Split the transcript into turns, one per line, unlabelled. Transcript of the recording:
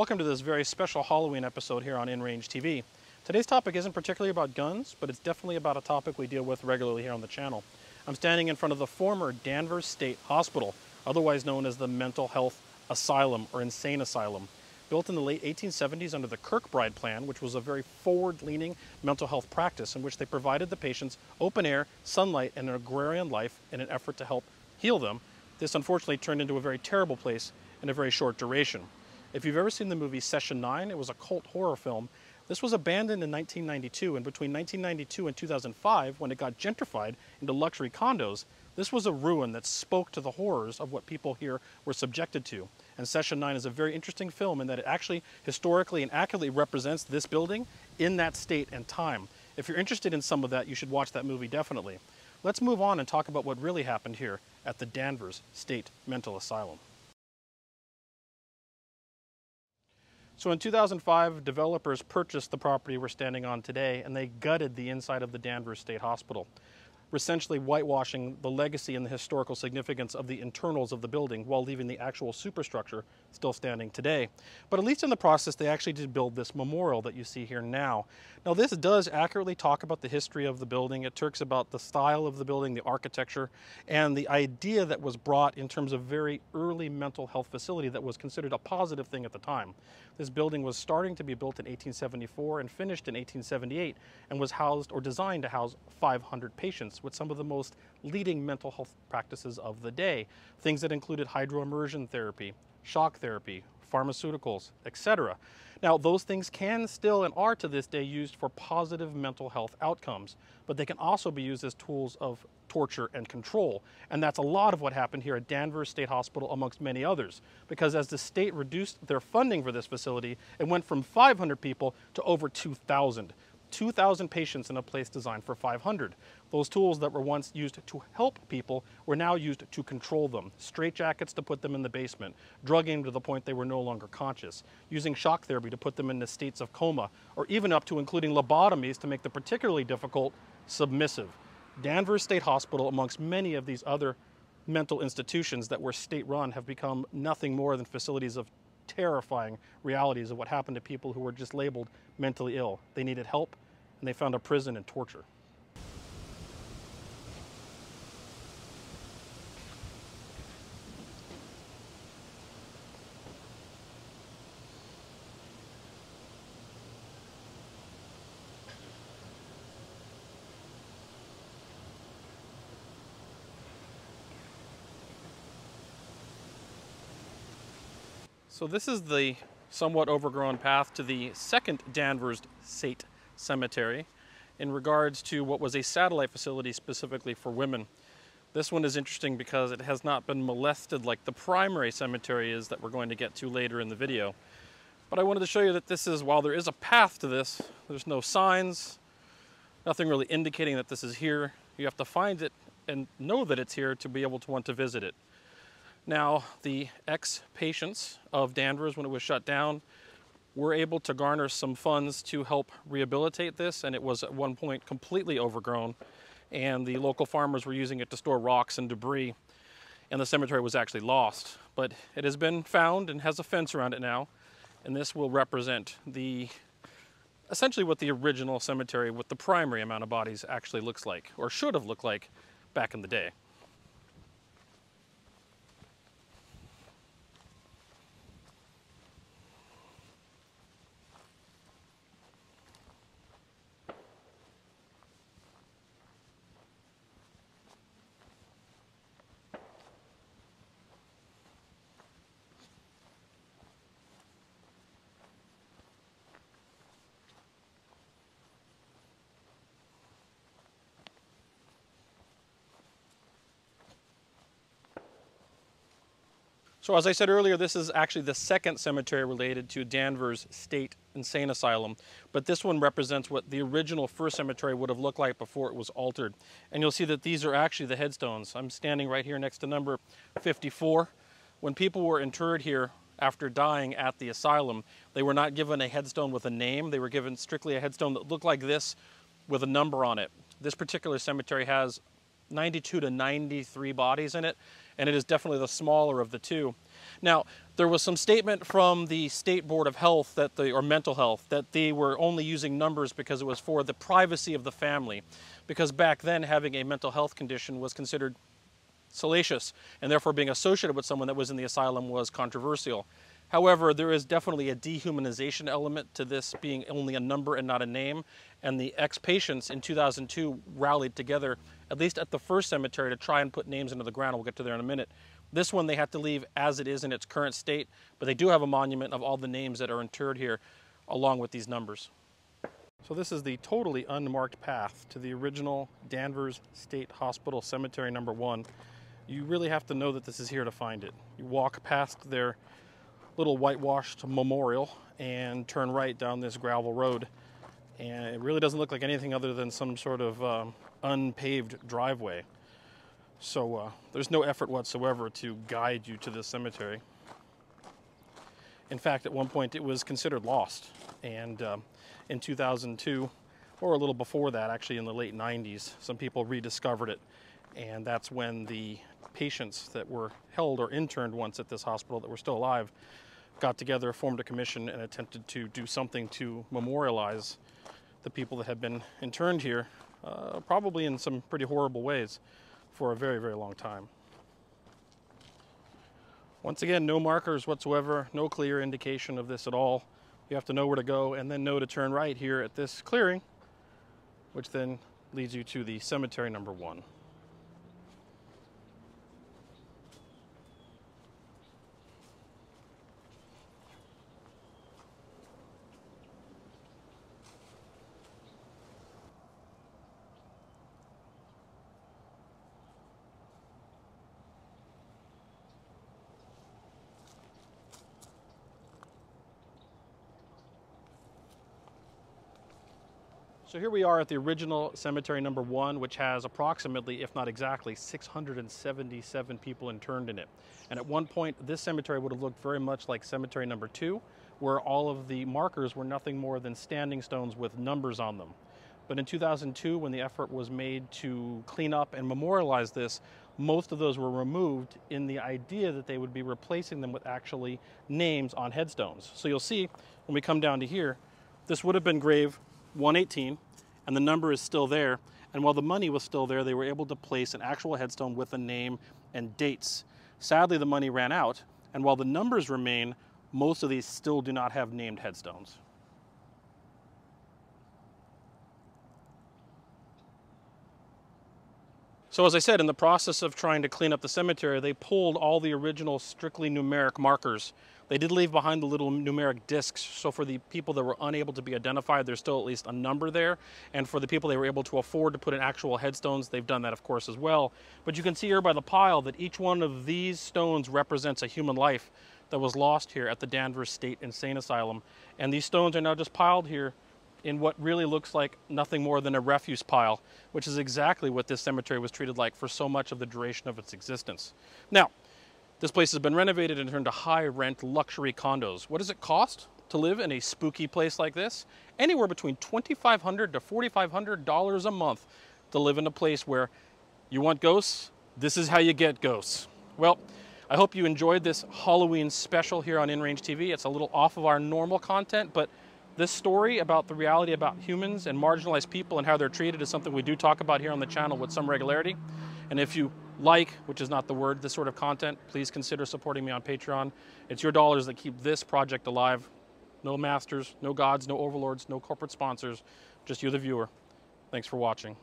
Welcome to this very special Halloween episode here on InRange TV. Today's topic isn't particularly about guns, but it's definitely about a topic we deal with regularly here on the channel. I'm standing in front of the former Danvers State Hospital, otherwise known as the Mental Health Asylum or Insane Asylum. Built in the late 1870s under the Kirkbride Plan, which was a very forward-leaning mental health practice in which they provided the patients open air, sunlight, and an agrarian life in an effort to help heal them. This unfortunately turned into a very terrible place in a very short duration. If you've ever seen the movie Session 9, it was a cult horror film. This was abandoned in 1992, and between 1992 and 2005, when it got gentrified into luxury condos, this was a ruin that spoke to the horrors of what people here were subjected to. And Session 9 is a very interesting film in that it actually historically and accurately represents this building in that state and time. If you're interested in some of that, you should watch that movie definitely. Let's move on and talk about what really happened here at the Danvers State Mental Asylum. So in 2005, developers purchased the property we're standing on today and they gutted the inside of the Danvers State Hospital essentially whitewashing the legacy and the historical significance of the internals of the building while leaving the actual superstructure still standing today. But at least in the process, they actually did build this memorial that you see here now. Now this does accurately talk about the history of the building. It talks about the style of the building, the architecture, and the idea that was brought in terms of very early mental health facility that was considered a positive thing at the time. This building was starting to be built in 1874 and finished in 1878 and was housed or designed to house 500 patients with some of the most leading mental health practices of the day. Things that included hydroimmersion therapy, shock therapy, pharmaceuticals, etc. Now, those things can still and are to this day used for positive mental health outcomes, but they can also be used as tools of torture and control. And that's a lot of what happened here at Danvers State Hospital, amongst many others, because as the state reduced their funding for this facility, it went from 500 people to over 2,000. 2,000 patients in a place designed for 500. Those tools that were once used to help people were now used to control them. Straitjackets to put them in the basement, drugging to the point they were no longer conscious, using shock therapy to put them into states of coma, or even up to including lobotomies to make the particularly difficult submissive. Danvers State Hospital, amongst many of these other mental institutions that were state run, have become nothing more than facilities of terrifying realities of what happened to people who were just labeled mentally ill. They needed help, and they found a prison and torture. So this is the somewhat overgrown path to the second Danvers State Cemetery in regards to what was a satellite facility specifically for women. This one is interesting because it has not been molested like the primary cemetery is that we're going to get to later in the video. But I wanted to show you that this is, while there is a path to this, there's no signs, nothing really indicating that this is here. You have to find it and know that it's here to be able to want to visit it. Now, the ex-patients of Danvers, when it was shut down, were able to garner some funds to help rehabilitate this, and it was at one point completely overgrown, and the local farmers were using it to store rocks and debris, and the cemetery was actually lost. But it has been found and has a fence around it now, and this will represent the essentially what the original cemetery with the primary amount of bodies actually looks like, or should have looked like back in the day. So as I said earlier, this is actually the second cemetery related to Danvers State Insane Asylum, but this one represents what the original first cemetery would have looked like before it was altered. And you'll see that these are actually the headstones. I'm standing right here next to number 54. When people were interred here after dying at the asylum, they were not given a headstone with a name. They were given strictly a headstone that looked like this with a number on it. This particular cemetery has 92 to 93 bodies in it, and it is definitely the smaller of the two. Now, there was some statement from the State Board of Health that the, or mental health that they were only using numbers because it was for the privacy of the family. Because back then, having a mental health condition was considered salacious, and therefore being associated with someone that was in the asylum was controversial. However, there is definitely a dehumanization element to this being only a number and not a name. And the ex patients in 2002 rallied together, at least at the first cemetery, to try and put names into the ground. We'll get to there in a minute. This one they had to leave as it is in its current state, but they do have a monument of all the names that are interred here along with these numbers. So this is the totally unmarked path to the original Danvers State Hospital Cemetery number one. You really have to know that this is here to find it. You walk past their little whitewashed memorial and turn right down this gravel road. And it really doesn't look like anything other than some sort of um, unpaved driveway. So uh, there's no effort whatsoever to guide you to this cemetery. In fact, at one point it was considered lost. And um, in 2002, or a little before that, actually in the late 90s, some people rediscovered it. And that's when the patients that were held or interned once at this hospital that were still alive got together, formed a commission, and attempted to do something to memorialize the people that had been interned here, uh, probably in some pretty horrible ways, for a very, very long time. Once again, no markers whatsoever, no clear indication of this at all. You have to know where to go and then know to turn right here at this clearing, which then leads you to the cemetery number one. So here we are at the original cemetery number one, which has approximately, if not exactly, 677 people interned in it. And at one point, this cemetery would have looked very much like cemetery number two, where all of the markers were nothing more than standing stones with numbers on them. But in 2002, when the effort was made to clean up and memorialize this, most of those were removed in the idea that they would be replacing them with actually names on headstones. So you'll see when we come down to here, this would have been grave 118, and the number is still there. And while the money was still there, they were able to place an actual headstone with a name and dates. Sadly, the money ran out, and while the numbers remain, most of these still do not have named headstones. So as I said, in the process of trying to clean up the cemetery, they pulled all the original strictly numeric markers. They did leave behind the little numeric discs, so for the people that were unable to be identified, there's still at least a number there. And for the people they were able to afford to put in actual headstones, they've done that, of course, as well. But you can see here by the pile that each one of these stones represents a human life that was lost here at the Danvers State Insane Asylum. And these stones are now just piled here in what really looks like nothing more than a refuse pile, which is exactly what this cemetery was treated like for so much of the duration of its existence. Now, this place has been renovated and turned to high rent luxury condos. What does it cost to live in a spooky place like this? Anywhere between 2,500 to $4,500 a month to live in a place where you want ghosts? This is how you get ghosts. Well, I hope you enjoyed this Halloween special here on InRange TV. It's a little off of our normal content, but this story about the reality about humans and marginalized people and how they're treated is something we do talk about here on the channel with some regularity. And if you like, which is not the word, this sort of content, please consider supporting me on Patreon. It's your dollars that keep this project alive. No masters, no gods, no overlords, no corporate sponsors, just you, the viewer. Thanks for watching.